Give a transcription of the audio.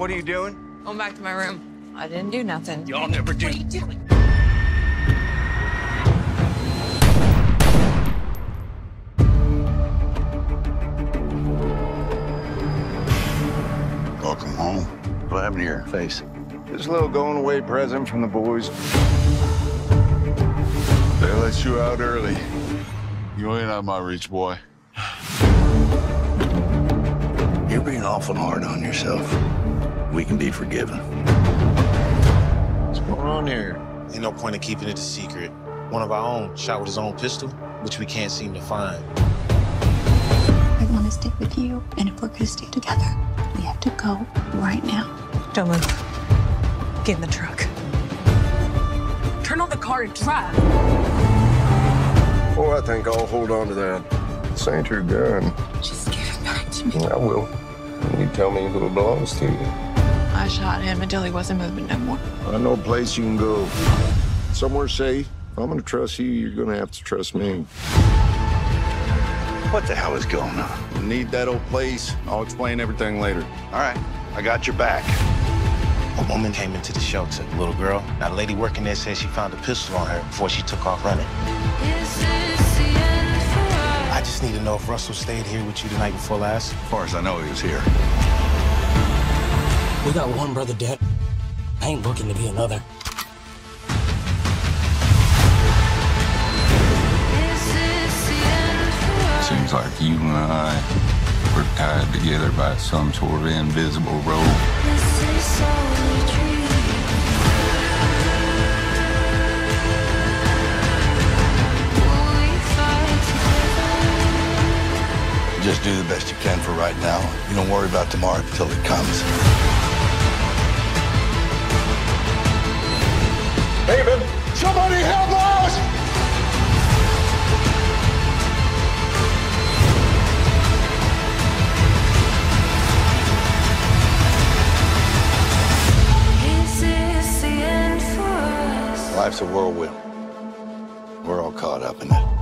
What are you doing? Going back to my room. I didn't do nothing. Y'all never do. What are you doing? Welcome home. What happened to your face? Just a little going away present from the boys. They let you out early. You ain't out of my reach, boy. You're being awful hard on yourself. We can be forgiven. What's going on here? Ain't no point in keeping it a secret. One of our own shot with his own pistol, which we can't seem to find. I want to stay with you, and if we're going to stay together, we have to go right now. Don't move. Get in the truck. Turn on the car and drive. Oh, I think I'll hold on to that. This ain't your gun. Just give it back to me. I will. You tell me who it belongs to. I shot him until he wasn't moving no more. I know a place you can go. Somewhere safe. If I'm gonna trust you, you're gonna have to trust me. What the hell is going on? Need that old place. I'll explain everything later. All right, I got your back. A woman came into the shelter, a little girl. Now, the lady working there said she found a pistol on her before she took off running. I just need to know if Russell stayed here with you the night before last. As far as I know, he was here. We got one brother dead. I ain't looking to be another. Seems like you and I were tied together by some sort of invisible rope. Just do the best you can for right now. You don't worry about tomorrow until it comes. David! Somebody help us! Life's a whirlwind. We're all caught up in it.